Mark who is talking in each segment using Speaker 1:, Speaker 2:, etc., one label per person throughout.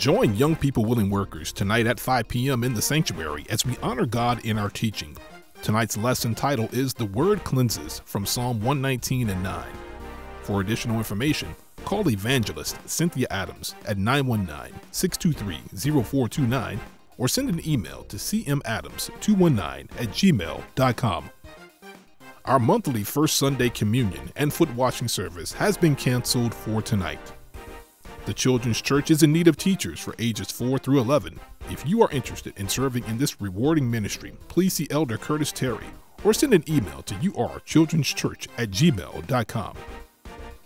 Speaker 1: Join Young People Willing Workers tonight at 5 p.m. in the sanctuary as we honor God in our teaching. Tonight's lesson title is The Word Cleanses from Psalm 119 and 9. For additional information, call evangelist Cynthia Adams at 919 623 0429 or send an email to cmadams219 at gmail.com. Our monthly First Sunday Communion and Foot Washing service has been canceled for tonight. The Children's Church is in need of teachers for ages 4 through 11. If you are interested in serving in this rewarding ministry, please see Elder Curtis Terry or send an email to urchildren'schurch at gmail.com.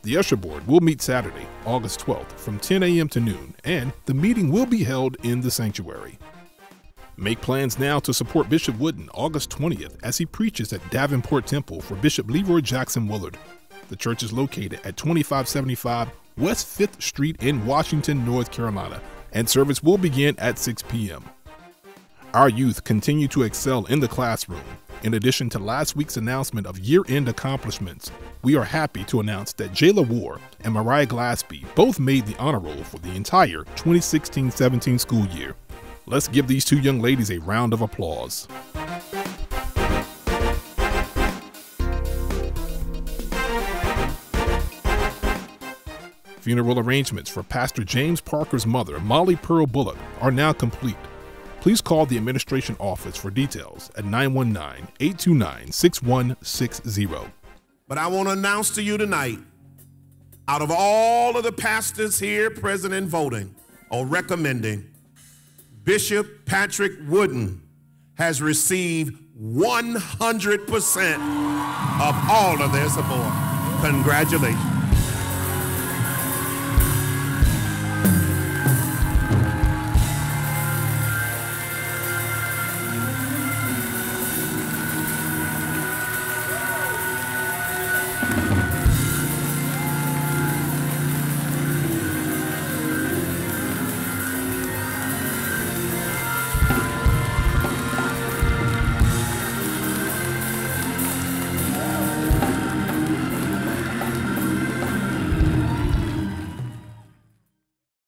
Speaker 1: The Usher Board will meet Saturday, August 12th from 10 a.m. to noon, and the meeting will be held in the sanctuary. Make plans now to support Bishop Wooden August 20th as he preaches at Davenport Temple for Bishop Leroy Jackson Willard. The church is located at 2575 West 5th Street in Washington, North Carolina, and service will begin at 6 p.m. Our youth continue to excel in the classroom. In addition to last week's announcement of year end accomplishments, we are happy to announce that Jayla War and Mariah Glaspie both made the honor roll for the entire 2016 17 school year. Let's give these two young ladies a round of applause. Funeral arrangements for Pastor James Parker's mother, Molly Pearl Bullock, are now complete. Please call the administration office for details at 919 829 6160.
Speaker 2: But I want to announce to you tonight out of all of the pastors here present and voting or recommending, Bishop Patrick Wooden has received 100% of all of their support. Congratulations.